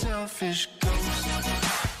selfish ghost.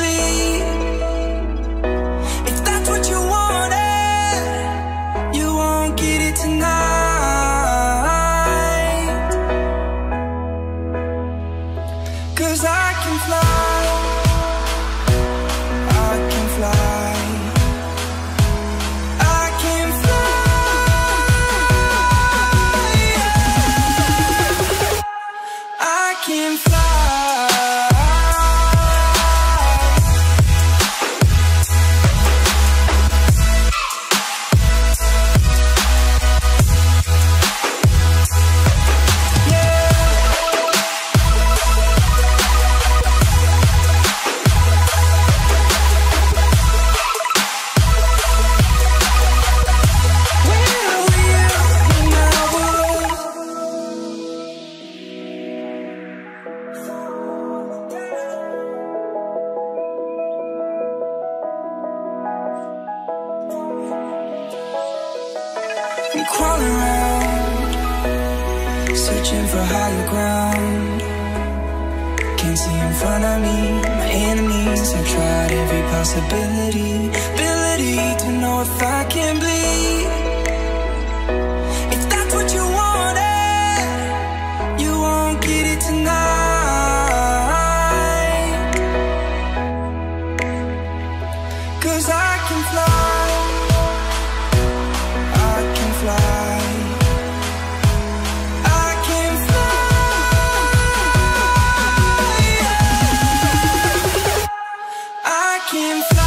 crawl around Searching for higher ground. Can't see in front of me, my enemies have tried every possibility Ability to know if I can bleed. If that's what you wanted You won't get it tonight. Cause I can fly can't